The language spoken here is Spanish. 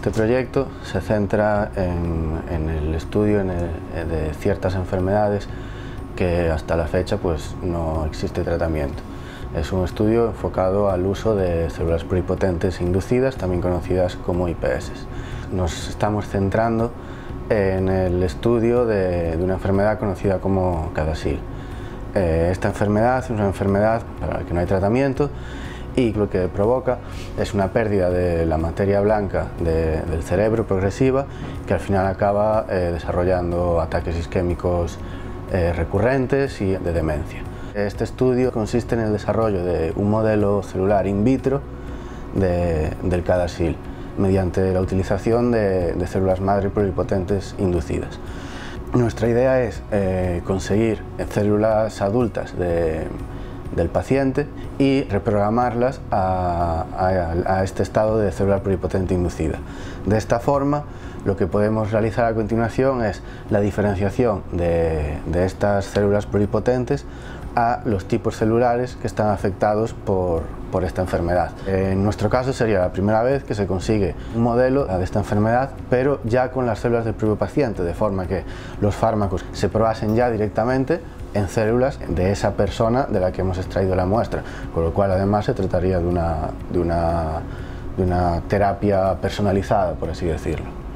Este proyecto se centra en, el estudio de ciertas enfermedades que hasta la fecha pues, no existe tratamiento. Es un estudio enfocado al uso de células pluripotentes inducidas, también conocidas como IPS. Nos estamos centrando en el estudio de, una enfermedad conocida como CADASIL. Eh, esta enfermedad es una enfermedad para la que no hay tratamiento y lo que provoca es una pérdida de la materia blanca del cerebro progresiva que al final acaba eh, desarrollando ataques isquémicos eh, recurrentes y de demencia. Este estudio consiste en el desarrollo de un modelo celular in vitro del CADASIL mediante la utilización de, células madre pluripotentes inducidas. Nuestra idea es eh, conseguir células adultas del paciente y reprogramarlas a, este estado de célula pluripotente inducida. De esta forma, lo que podemos realizar a continuación es la diferenciación de, de estas células pluripotentes a los tipos celulares que están afectados por, por, esta enfermedad. En nuestro caso sería la primera vez que se consigue un modelo de esta enfermedad, pero ya con las células del propio paciente, de forma que los fármacos se probasen ya directamente en células de esa persona de la que hemos extraído la muestra, con lo cual además se trataría de una, de una, de una terapia personalizada, por así decirlo.